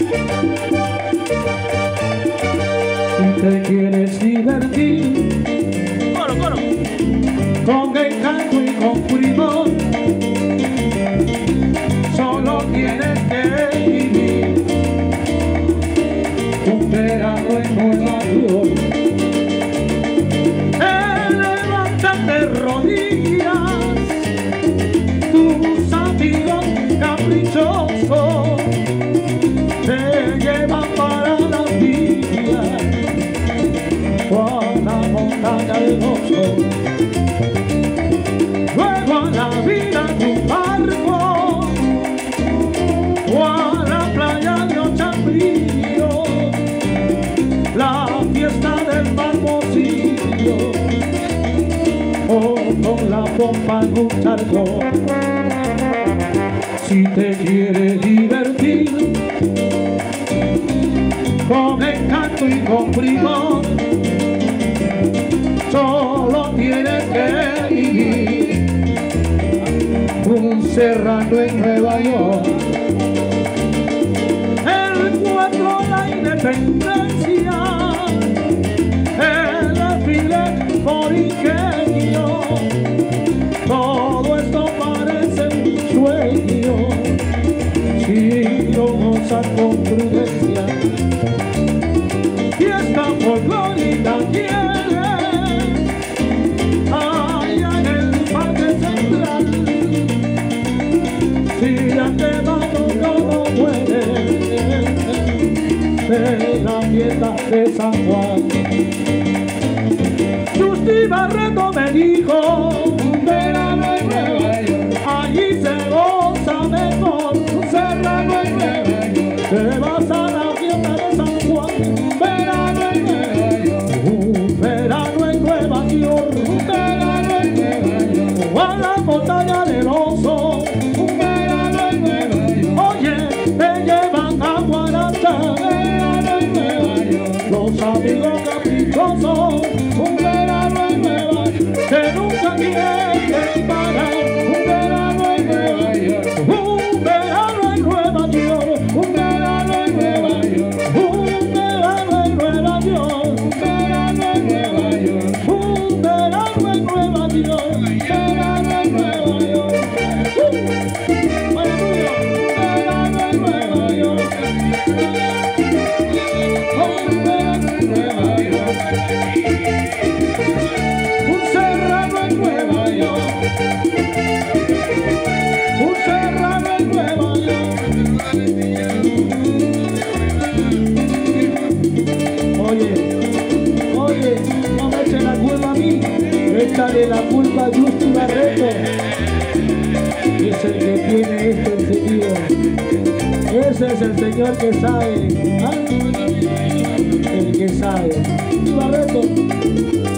Si te quieres divertir Coro, coro. con encanto y con primor, solo tienes que con la pompa en un charco. Si te quieres divertir con encanto y con primor, solo tienes que vivir un serrano en Nueva York. El pueblo, la independencia, con prudencia. Fiesta folclórica quiere, allá en el parque central, si han quemado todo muere, de la fiesta de San Juan. Justi Barreto me dijo, York, los amigos caprichosos, un verano en Nueva que nunca quieren parar, un verano en Nueva un verano en Nueva un verano en un verano en Nueva un verano en Nueva un verano eche la culpa a Justi Barreto. Es el que tiene esto encendido. Ese es el señor que sabe. ¿ah? El que sabe. Barreto.